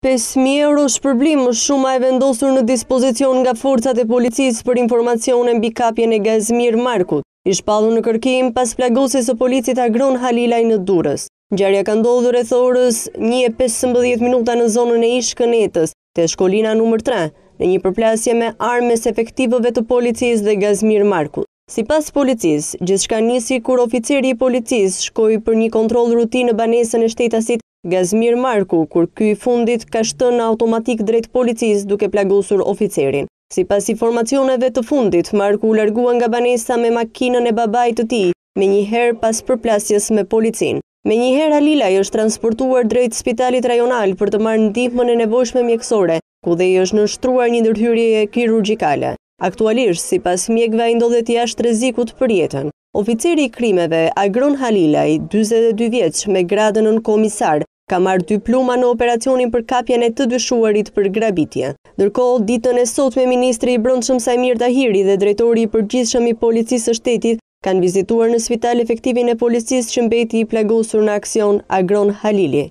Pesë mijë euro shpërblim, shuma e vendosur në dispozicion nga forcat e policisë për informacione mbi kapjen e Gazmir Markut, i shpallur në kërkim pas plagosjes së policit Agron Halilaj në Durrës. Ngjarja ka ndodhur rreth orës 1:15 minuta në zonën e ish Kënetës, te shkollina numër 3, në një përplasje me armë mes efektivëve të policisë dhe Gazmir Markut. Sipas policisë, gjithçka nisi kur oficeri i policisë shkoi për një kontroll rutinë në banesën e shtetasit Gazmir Marku, kur ky i fundit ka shtënë me automatik drejt policisë duke plagosur oficerin. Sipas informacioneve të fundit, Marku u largua nga banesa me makinën e babait të tij, menjëherë pas përplasjes me policinë. Menjëherë Halilaj është transportuar drejt spitalit rajonal për të marrë ndihmën e nevojshme mjekësore, ku dhe i është nënshtruar një ndërhyrjeje kirurgjikale. Aktualisht, sipas mjekëve ai ndodhet jashtë rrezikut për jetën. Oficeri i Krimeve, Agron Halilaj, dyzet e dy vjeç, me gradë nënkomisar, ka marrë dy pluma në operacionin për kapjen e të dyshuarit për grabitje. Ndërkohë, ditën e sotme ministri i Brendshëm Saimir Tahiri dhe drejtori i përgjithshëm i Policisë së Shtetit kanë vizituar në spital efektivin e policisë që mbeti i plagosur në aksion, Agron Halili.